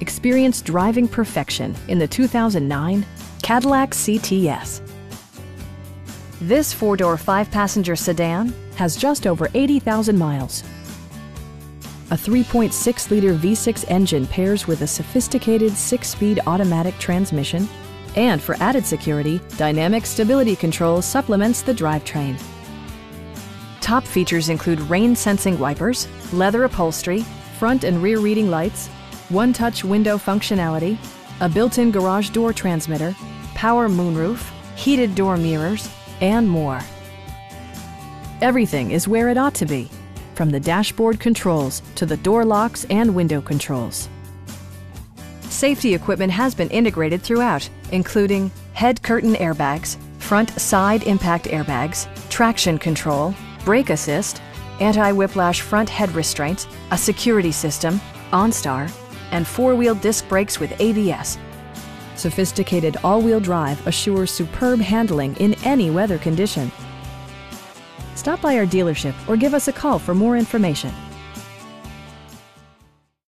Experience driving perfection in the 2009 Cadillac CTS. This four-door, five-passenger sedan has just over 80,000 miles. A 3.6-liter V6 engine pairs with a sophisticated six-speed automatic transmission, and for added security, Dynamic Stability Control supplements the drivetrain. Top features include rain-sensing wipers, leather upholstery, front and rear reading lights, one-touch window functionality, a built-in garage door transmitter, power moonroof, heated door mirrors, and more. Everything is where it ought to be, from the dashboard controls to the door locks and window controls. Safety equipment has been integrated throughout, including head curtain airbags, front side impact airbags, traction control, brake assist, anti-whiplash front head restraints, a security system, OnStar, and four-wheel disc brakes with ABS. Sophisticated all-wheel drive assures superb handling in any weather condition. Stop by our dealership or give us a call for more information.